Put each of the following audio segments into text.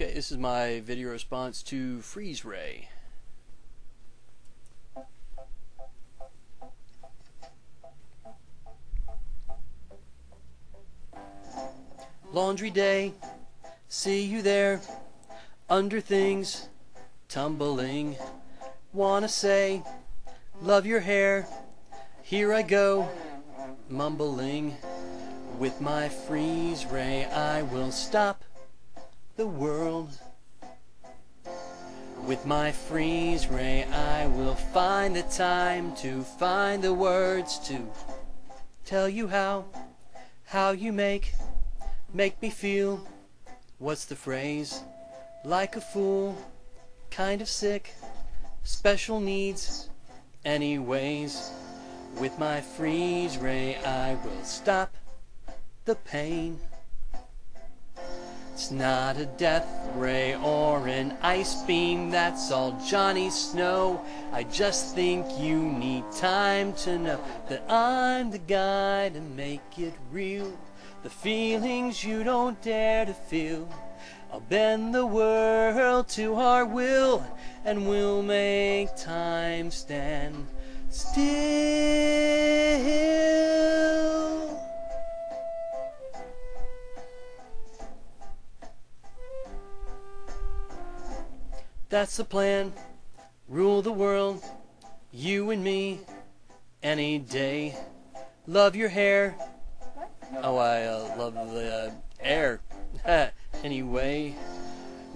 Okay, this is my video response to Freeze Ray. Laundry day, see you there, under things, tumbling. Wanna say, love your hair, here I go, mumbling. With my freeze ray, I will stop the world. With my freeze ray, I will find the time to find the words to tell you how, how you make, make me feel. What's the phrase? Like a fool, kind of sick, special needs, anyways. With my freeze ray, I will stop the pain. It's not a death ray or an ice beam, that's all Johnny Snow. I just think you need time to know that I'm the guy to make it real. The feelings you don't dare to feel. I'll bend the world to our will, and we'll make time stand still. That's the plan. Rule the world, you and me, any day. Love your hair. Oh, I uh, love the uh, air. anyway,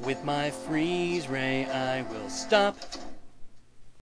with my freeze ray, I will stop